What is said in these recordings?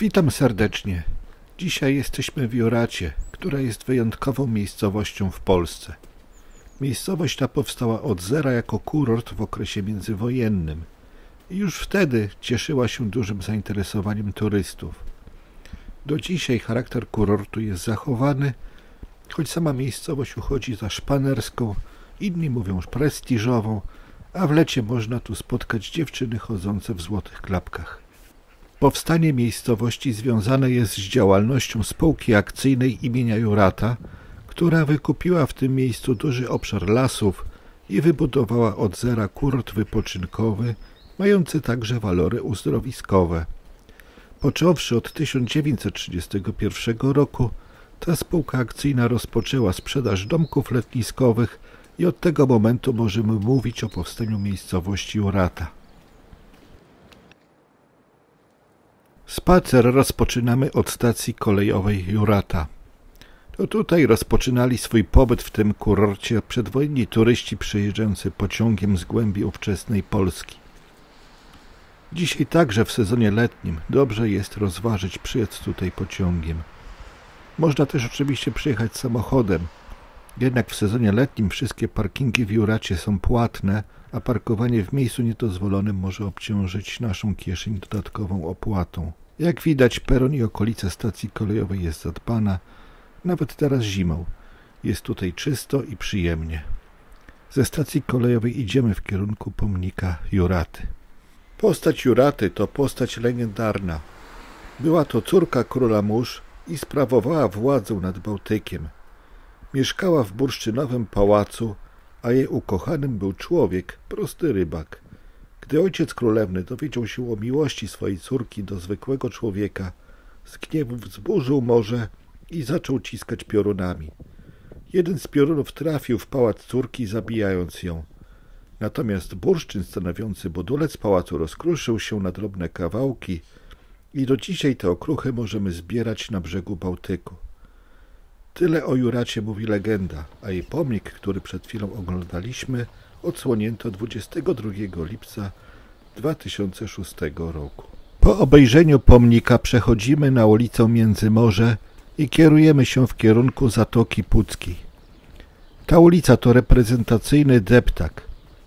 Witam serdecznie. Dzisiaj jesteśmy w Juracie, która jest wyjątkową miejscowością w Polsce. Miejscowość ta powstała od zera jako kurort w okresie międzywojennym i już wtedy cieszyła się dużym zainteresowaniem turystów. Do dzisiaj charakter kurortu jest zachowany, choć sama miejscowość uchodzi za szpanerską, inni mówią prestiżową, a w lecie można tu spotkać dziewczyny chodzące w złotych klapkach. Powstanie miejscowości związane jest z działalnością spółki akcyjnej imienia Jurata, która wykupiła w tym miejscu duży obszar lasów i wybudowała od zera kurt wypoczynkowy, mający także walory uzdrowiskowe. Począwszy od 1931 roku, ta spółka akcyjna rozpoczęła sprzedaż domków letniskowych i od tego momentu możemy mówić o powstaniu miejscowości Jurata. Spacer rozpoczynamy od stacji kolejowej Jurata. To tutaj rozpoczynali swój pobyt w tym kurorcie przedwojenni turyści przyjeżdżający pociągiem z głębi ówczesnej Polski. Dzisiaj także w sezonie letnim dobrze jest rozważyć przyjazd tutaj pociągiem. Można też oczywiście przyjechać samochodem, jednak w sezonie letnim wszystkie parkingi w Juracie są płatne, a parkowanie w miejscu niedozwolonym może obciążyć naszą kieszeń dodatkową opłatą. Jak widać, peron i okolice stacji kolejowej jest zadbana, nawet teraz zimą. Jest tutaj czysto i przyjemnie. Ze stacji kolejowej idziemy w kierunku pomnika Juraty. Postać Juraty to postać legendarna. Była to córka króla mórz i sprawowała władzę nad Bałtykiem. Mieszkała w bursztynowym pałacu, a jej ukochanym był człowiek, prosty rybak. Gdy ojciec królewny dowiedział się o miłości swojej córki do zwykłego człowieka, z gniewu wzburzył morze i zaczął ciskać piorunami. Jeden z piorunów trafił w pałac córki, zabijając ją. Natomiast bursztyn stanowiący budulec pałacu rozkruszył się na drobne kawałki i do dzisiaj te okruchy możemy zbierać na brzegu Bałtyku. Tyle o Juracie mówi legenda, a jej pomnik, który przed chwilą oglądaliśmy, odsłonięto 22 lipca 2006 roku. Po obejrzeniu pomnika przechodzimy na ulicę Międzymorze i kierujemy się w kierunku Zatoki Puckiej. Ta ulica to reprezentacyjny deptak,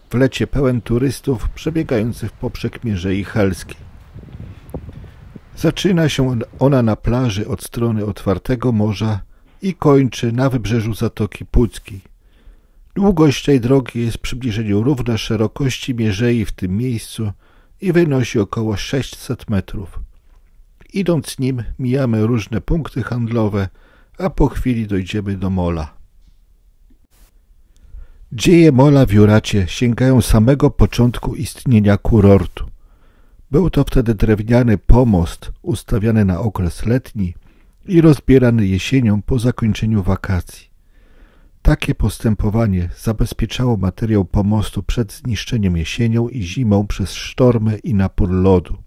w lecie pełen turystów przebiegających poprzek Mierzei Helskiej. Zaczyna się ona na plaży od strony otwartego morza i kończy na wybrzeżu Zatoki Puckiej. Długość tej drogi jest w przybliżeniu równa szerokości Mierzei w tym miejscu i wynosi około 600 metrów. Idąc nim mijamy różne punkty handlowe, a po chwili dojdziemy do mola. Dzieje mola w Juracie sięgają samego początku istnienia kurortu. Był to wtedy drewniany pomost ustawiany na okres letni i rozbierany jesienią po zakończeniu wakacji. Takie postępowanie zabezpieczało materiał pomostu przed zniszczeniem jesienią i zimą przez sztormy i napór lodu.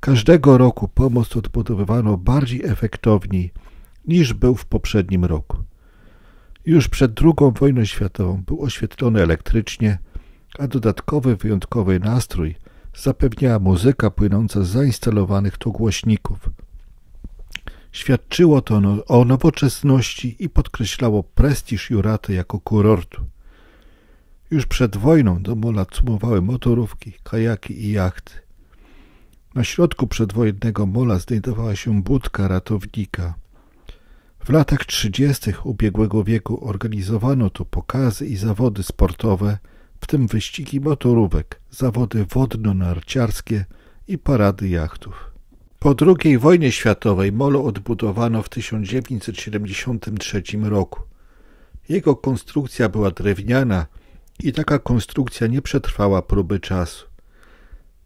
Każdego roku pomost odbudowywano bardziej efektowniej niż był w poprzednim roku. Już przed II wojną światową był oświetlony elektrycznie, a dodatkowy wyjątkowy nastrój zapewniała muzyka płynąca z zainstalowanych tu głośników. Świadczyło to o nowoczesności i podkreślało prestiż Juraty jako kurortu. Już przed wojną do mola cumowały motorówki, kajaki i jachty. Na środku przedwojennego mola znajdowała się budka ratownika. W latach trzydziestych ubiegłego wieku organizowano tu pokazy i zawody sportowe, w tym wyścigi motorówek, zawody wodno-narciarskie i parady jachtów. Po II wojnie światowej molo odbudowano w 1973 roku. Jego konstrukcja była drewniana i taka konstrukcja nie przetrwała próby czasu.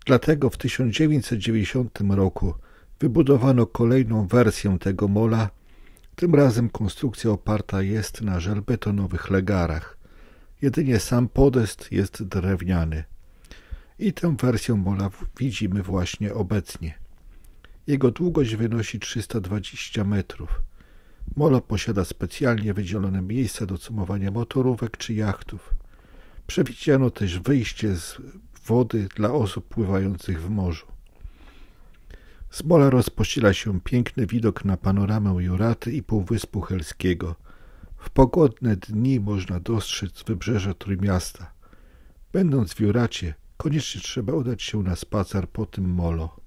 Dlatego w 1990 roku wybudowano kolejną wersję tego mola. Tym razem konstrukcja oparta jest na żelbetonowych legarach. Jedynie sam podest jest drewniany. I tę wersję mola widzimy właśnie obecnie. Jego długość wynosi 320 metrów. Molo posiada specjalnie wydzielone miejsca do cumowania motorówek czy jachtów. Przewidziano też wyjście z wody dla osób pływających w morzu. Z mola rozpościera się piękny widok na panoramę Juraty i Półwyspu Helskiego. W pogodne dni można dostrzec wybrzeże Trójmiasta. Będąc w Juracie, koniecznie trzeba udać się na spacer po tym molo.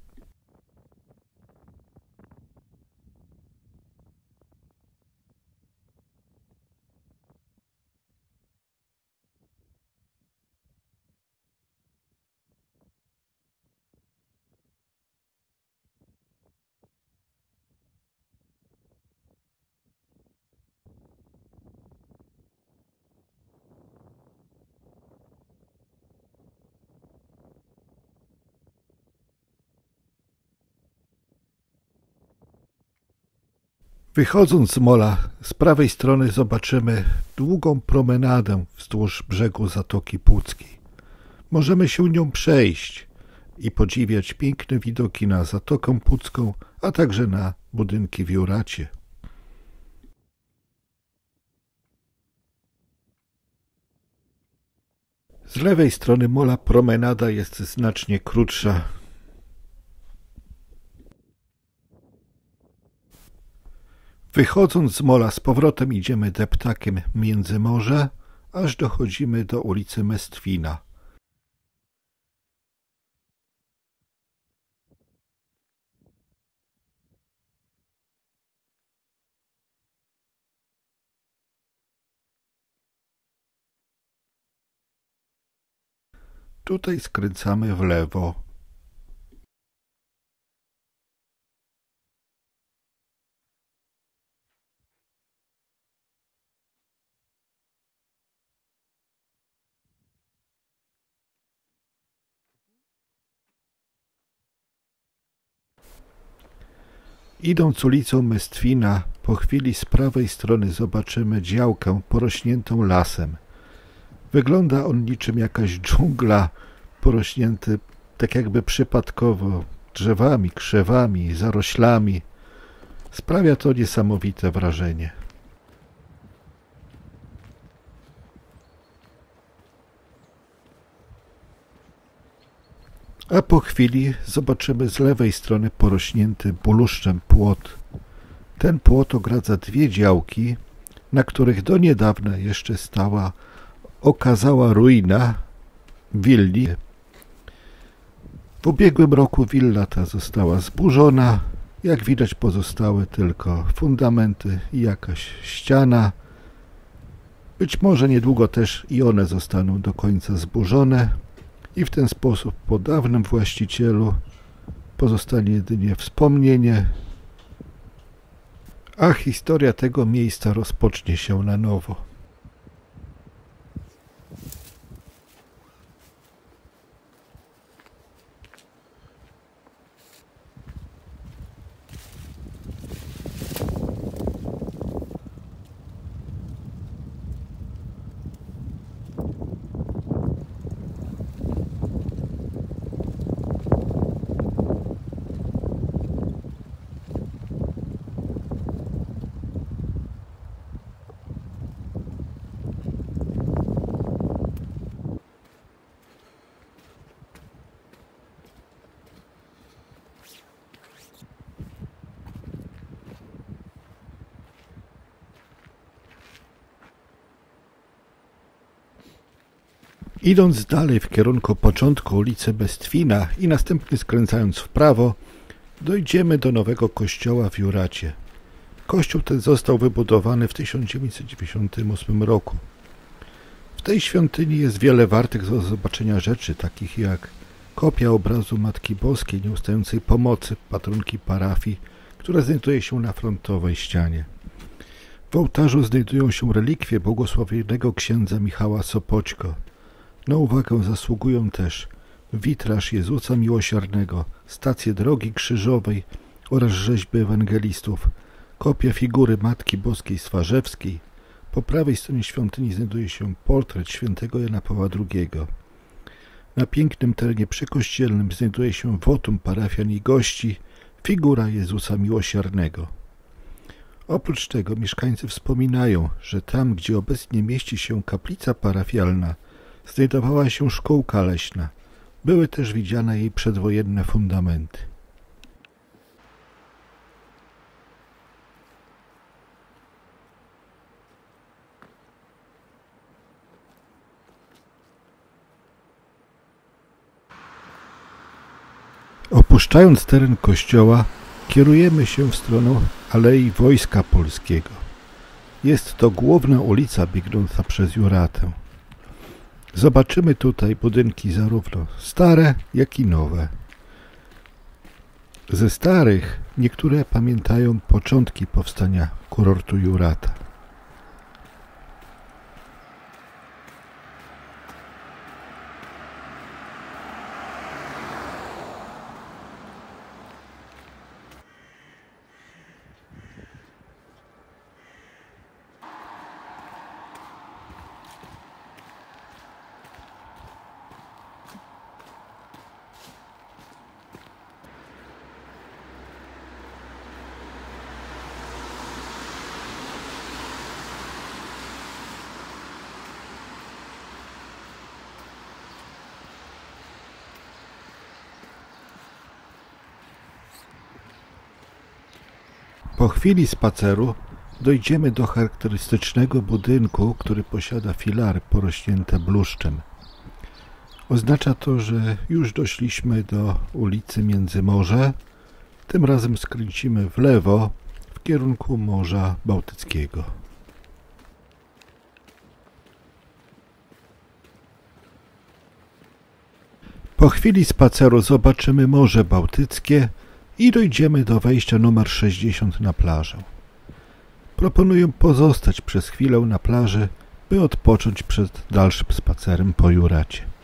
Wychodząc z mola, z prawej strony zobaczymy długą promenadę wzdłuż brzegu Zatoki Puckiej. Możemy się nią przejść i podziwiać piękne widoki na Zatokę Pucką, a także na budynki w Juracie. Z lewej strony mola promenada jest znacznie krótsza Wychodząc z mola z powrotem idziemy deptakiem między morze, aż dochodzimy do ulicy Mestwina. Tutaj skręcamy w lewo. Idąc ulicą Mestwina, po chwili z prawej strony zobaczymy działkę porośniętą lasem. Wygląda on niczym jakaś dżungla, porośnięty tak jakby przypadkowo drzewami, krzewami, zaroślami. Sprawia to niesamowite wrażenie. Po chwili zobaczymy z lewej strony porośnięty buluszczem płot. Ten płot ogradza dwie działki, na których do niedawna jeszcze stała okazała ruina willi. W ubiegłym roku willa ta została zburzona. Jak widać pozostały tylko fundamenty i jakaś ściana. Być może niedługo też i one zostaną do końca zburzone i w ten sposób po dawnym właścicielu pozostanie jedynie wspomnienie, a historia tego miejsca rozpocznie się na nowo. Idąc dalej w kierunku początku ulicy Bestwina i następnie skręcając w prawo, dojdziemy do nowego kościoła w Juracie. Kościół ten został wybudowany w 1998 roku. W tej świątyni jest wiele wartych do zobaczenia rzeczy, takich jak kopia obrazu Matki Boskiej Nieustającej Pomocy, patronki parafii, która znajduje się na frontowej ścianie. W ołtarzu znajdują się relikwie błogosławionego księdza Michała Sopoćko, na uwagę zasługują też witraż Jezusa Miłosiernego, stacje drogi krzyżowej oraz rzeźby ewangelistów, kopia figury Matki Boskiej Swarzewskiej. Po prawej stronie świątyni znajduje się portret świętego Jana Pawła II. Na pięknym terenie przykościelnym znajduje się wotum parafian i gości, figura Jezusa Miłosiernego. Oprócz tego mieszkańcy wspominają, że tam, gdzie obecnie mieści się kaplica parafialna, znajdowała się szkółka leśna. Były też widziane jej przedwojenne fundamenty. Opuszczając teren kościoła, kierujemy się w stronę Alei Wojska Polskiego. Jest to główna ulica biegnąca przez Juratę. Zobaczymy tutaj budynki zarówno stare, jak i nowe. Ze starych niektóre pamiętają początki powstania kurortu Jurata. Po chwili spaceru dojdziemy do charakterystycznego budynku, który posiada filary porośnięte bluszczem. Oznacza to, że już doszliśmy do ulicy Międzymorze. Tym razem skręcimy w lewo w kierunku Morza Bałtyckiego. Po chwili spaceru zobaczymy Morze Bałtyckie i dojdziemy do wejścia numer 60 na plażę. Proponuję pozostać przez chwilę na plaży, by odpocząć przed dalszym spacerem po Juracie.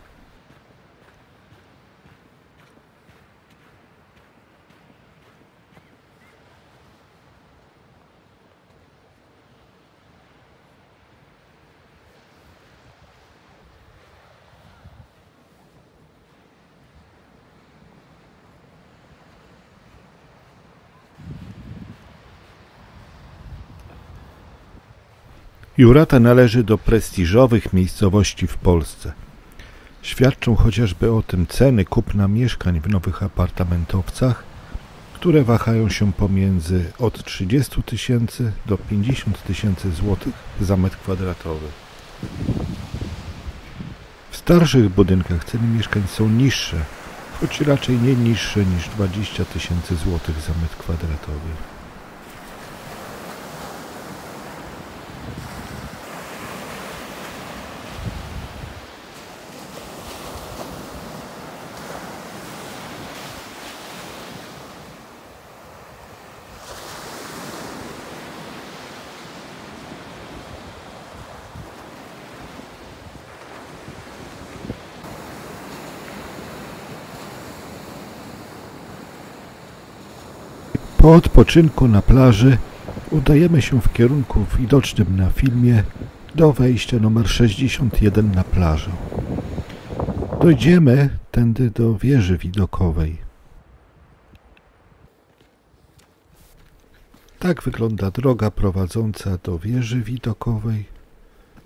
Jurata należy do prestiżowych miejscowości w Polsce. Świadczą chociażby o tym ceny kupna mieszkań w nowych apartamentowcach, które wahają się pomiędzy od 30 tysięcy do 50 tysięcy złotych za metr kwadratowy. W starszych budynkach ceny mieszkań są niższe, choć raczej nie niższe niż 20 tysięcy złotych za metr kwadratowy. Po odpoczynku na plaży udajemy się w kierunku widocznym na filmie do wejścia numer 61 na plażę. Dojdziemy tędy do wieży widokowej. Tak wygląda droga prowadząca do wieży widokowej.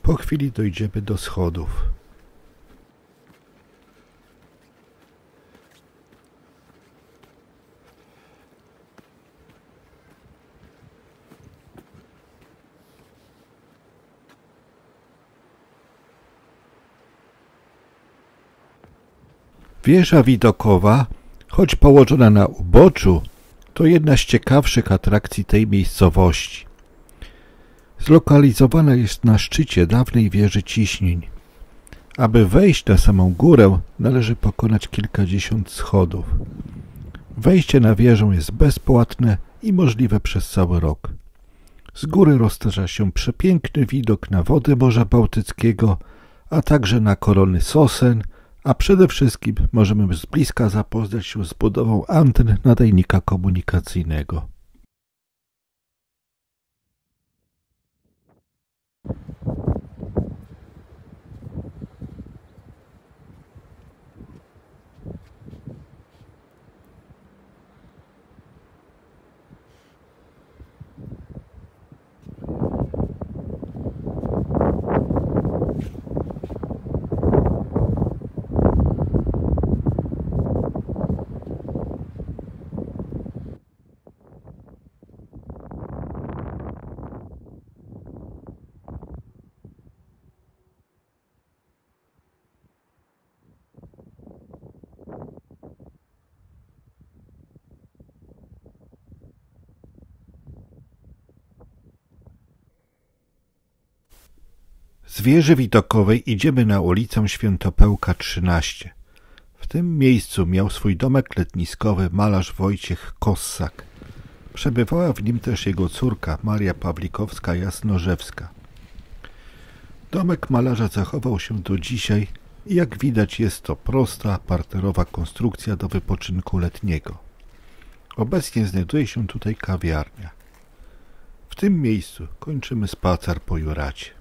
Po chwili dojdziemy do schodów. Wieża widokowa, choć położona na uboczu, to jedna z ciekawszych atrakcji tej miejscowości. Zlokalizowana jest na szczycie dawnej wieży ciśnień. Aby wejść na samą górę, należy pokonać kilkadziesiąt schodów. Wejście na wieżę jest bezpłatne i możliwe przez cały rok. Z góry roztacza się przepiękny widok na wody Morza Bałtyckiego, a także na korony sosen – a przede wszystkim możemy z bliska zapoznać się z budową anten nadajnika komunikacyjnego. Wieży widokowej idziemy na ulicę Świętopełka 13. W tym miejscu miał swój domek letniskowy malarz Wojciech Kossak. Przebywała w nim też jego córka Maria Pawlikowska-Jasnorzewska. Domek malarza zachował się do dzisiaj i jak widać jest to prosta, parterowa konstrukcja do wypoczynku letniego. Obecnie znajduje się tutaj kawiarnia. W tym miejscu kończymy spacer po Juracie.